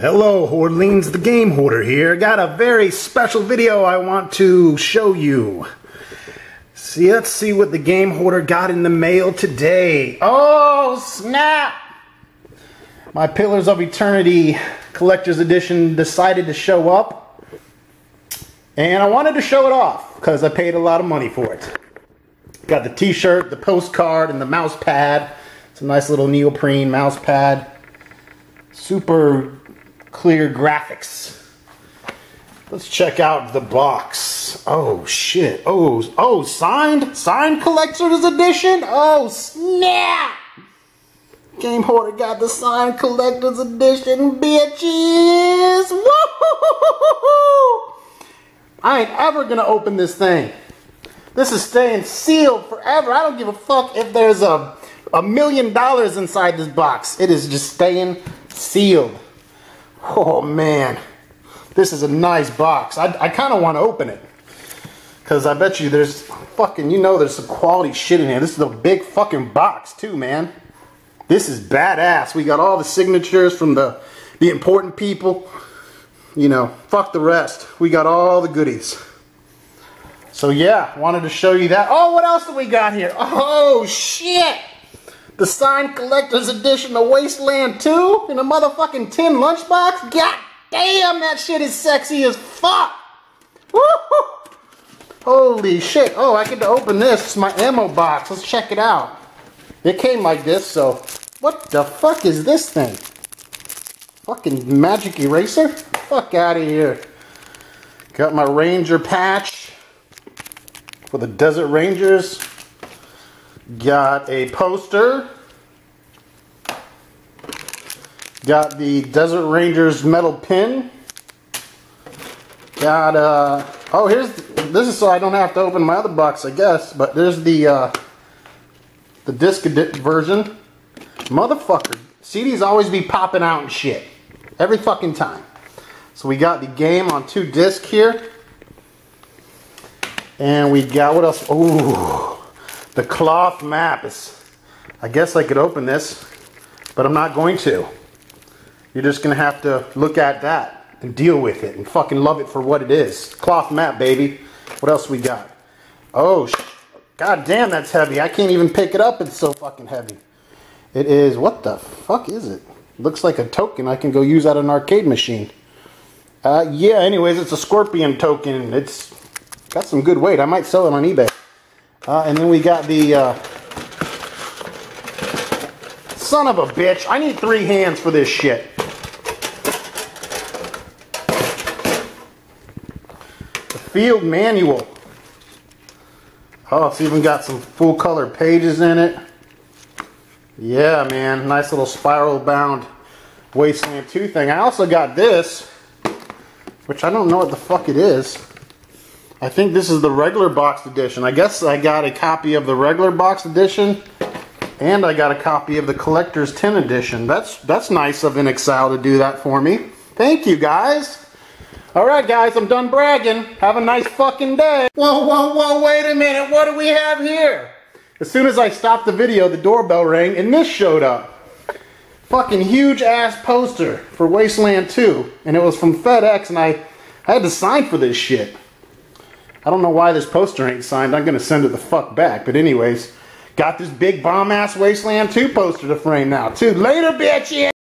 Hello, Hoardlings, the Game Hoarder here. Got a very special video I want to show you. See, let's see what the Game Hoarder got in the mail today. Oh, snap! My Pillars of Eternity Collector's Edition decided to show up. And I wanted to show it off because I paid a lot of money for it. Got the t-shirt, the postcard, and the mouse pad. It's a nice little neoprene mouse pad. Super clear graphics. Let's check out the box. Oh shit. Oh, oh, signed? Signed collector's edition? Oh snap! Game Hoarder got the signed collector's edition, bitches! Woo! I ain't ever gonna open this thing. This is staying sealed forever. I don't give a fuck if there's a, a million dollars inside this box. It is just staying sealed. Oh man, this is a nice box. I, I kind of want to open it. Because I bet you there's fucking, you know there's some quality shit in here. This is a big fucking box too, man. This is badass. We got all the signatures from the, the important people. You know, fuck the rest. We got all the goodies. So yeah, wanted to show you that. Oh, what else do we got here? Oh, shit! The signed collector's edition of Wasteland 2 in a motherfucking tin lunchbox? God damn, that shit is sexy as fuck! Holy shit. Oh, I get to open this. It's my ammo box. Let's check it out. It came like this, so... What the fuck is this thing? Fucking magic eraser? Fuck out of here. Got my ranger patch for the Desert Rangers. Got a poster. Got the Desert Rangers metal pin. Got, uh, oh, here's, this is so I don't have to open my other box, I guess, but there's the, uh, the disc version. Motherfucker, CDs always be popping out and shit. Every fucking time. So we got the game on two disc here. And we got, what else? Ooh. The cloth map is, I guess I could open this, but I'm not going to. You're just going to have to look at that and deal with it and fucking love it for what it is. Cloth map, baby. What else we got? Oh, god damn, that's heavy. I can't even pick it up. It's so fucking heavy. It is, what the fuck is it? Looks like a token I can go use at an arcade machine. Uh, yeah, anyways, it's a scorpion token. It's got some good weight. I might sell it on eBay. Uh, and then we got the uh, son of a bitch. I need three hands for this shit. The field manual. Oh, it's even got some full color pages in it. Yeah, man. Nice little spiral bound Wasteland 2 thing. I also got this, which I don't know what the fuck it is. I think this is the regular box edition. I guess I got a copy of the regular box edition and I got a copy of the collector's tin edition. That's that's nice of inXile to do that for me. Thank you guys. Alright guys, I'm done bragging. Have a nice fucking day. Whoa, whoa, whoa, wait a minute. What do we have here? As soon as I stopped the video, the doorbell rang and this showed up. Fucking huge ass poster for Wasteland 2. And it was from FedEx and I, I had to sign for this shit. I don't know why this poster ain't signed. I'm going to send it the fuck back. But anyways, got this big bomb-ass Wasteland 2 poster to frame now, too. Later, bitches!